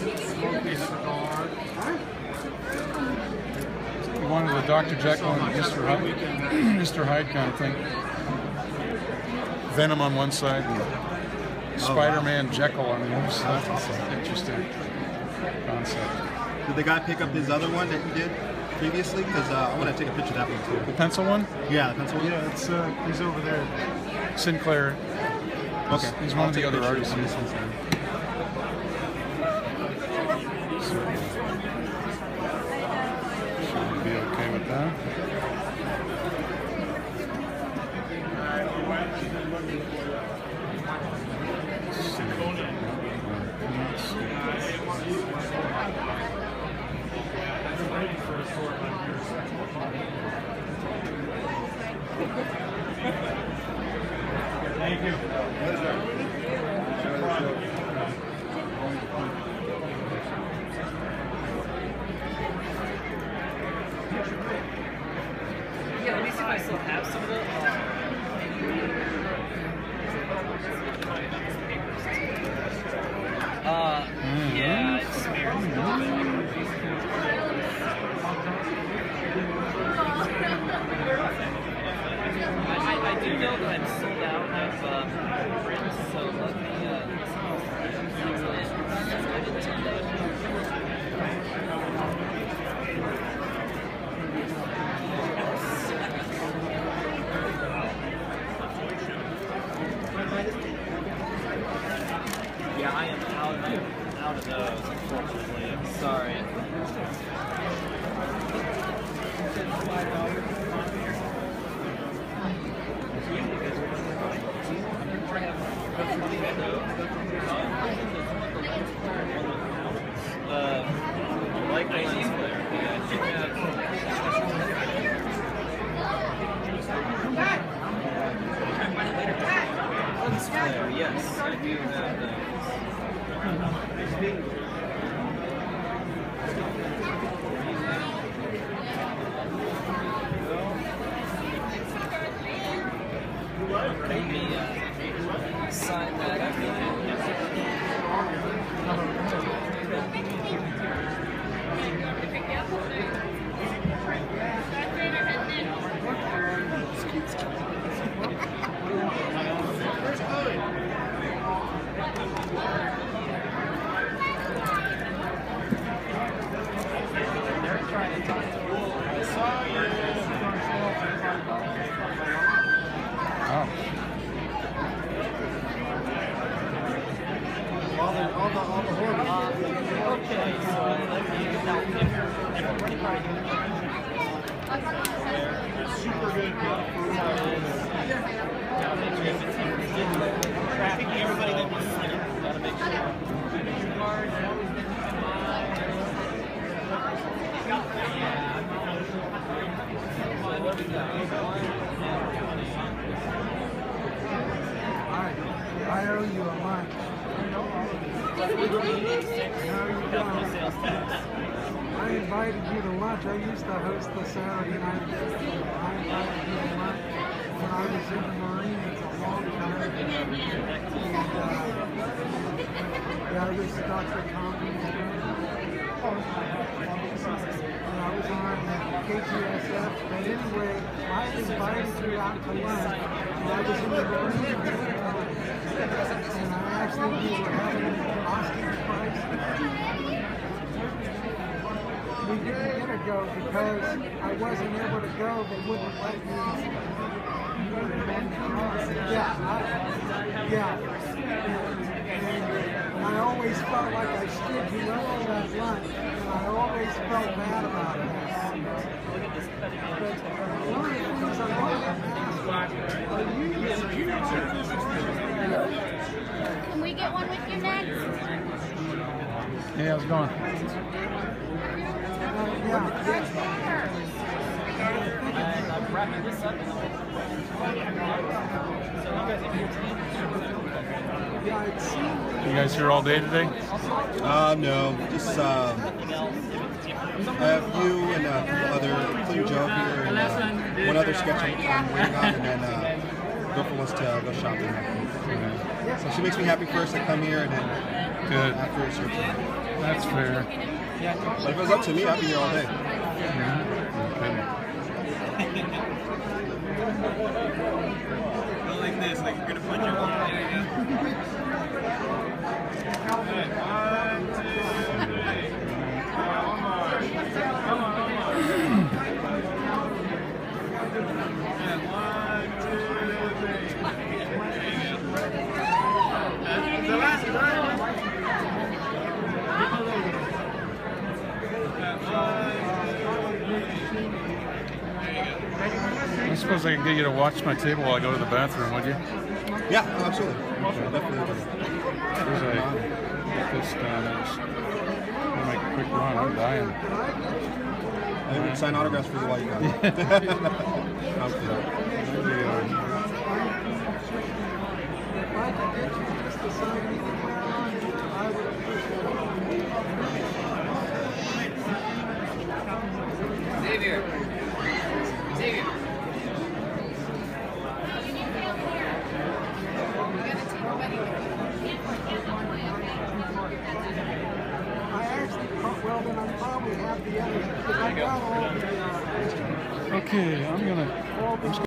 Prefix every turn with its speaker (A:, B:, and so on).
A: You wanted the Dr. Jekyll and Mr. Hyde, Mr. Hyde kind of thing. Venom on one side and Spider-Man Jekyll on the other side. That's an interesting concept.
B: Did the guy pick up his other one that he did previously? Because uh, I want to take a picture of that one too.
A: The pencil one?
B: Yeah, the pencil one.
C: Yeah, it's uh, he's over there.
A: Sinclair. He's,
B: Okay.
A: he's one of the other artists. Should be okay with that.
D: Yeah, let me see if I still have some of those. Uh. I, I, do know that I'm sold out of uh, prints, so let me. Yeah, I am out of out of those, unfortunately. I'm sorry. Uh, like the lens flare. Yeah, I think flare, yes, I do have. Maybe uh, sign that.
A: Wow.
C: The all the the horror.
D: Okay, so now if if I'm running
C: Super good. I, owe you a lunch. I invited you to lunch. I used to host the Saturday night. I invited you to lunch when I was in the Marine. Marines a long time. And, uh, yeah, I was Dr. Tompkins. And I was on KGSF. But anyway, I invited you out to lunch. And I was in the time. And I if you were having an Oscar prize. We didn't get to go because I wasn't able to go. They wouldn't let me. Yeah, I, yeah. And I always felt like I stood you up on that lunch, and I always felt bad about that. But one of the things I wanted to ask, are you, did you
E: Can we get one with you next?
A: Hey, how's it going?
C: uh, yeah, yeah.
D: And I'm wrapping this up. So you guys here tonight?
C: Yeah, it seemed
A: You guys here all day today?
B: Uh, no, just um, I have you and a few other, including Joe here, and uh, one other sketch I'm, waiting on, and then uh, girlfriend wants to go shopping. So she makes me happy first. I come here, and then
A: Good.
B: after it's your turn.
A: That's fair.
B: But if it was up to me, I'd be here all day.
F: Like this, like you're gonna punch your
A: suppose I can get you to watch my table while I go to the bathroom, would you?
B: Yeah, absolutely. Definitely.
A: There's a get this down. Make a quick run. I'm dying.
B: I would sign autographs for you while you got it. Sounds good.
A: Maybe, uh,
C: If I could get you just to sign anything around, I would appreciate it.
D: Xavier. Xavier.
C: I actually, pro- well, then I probably have the others, because I got all the, uh,
A: Okay, I'm gonna.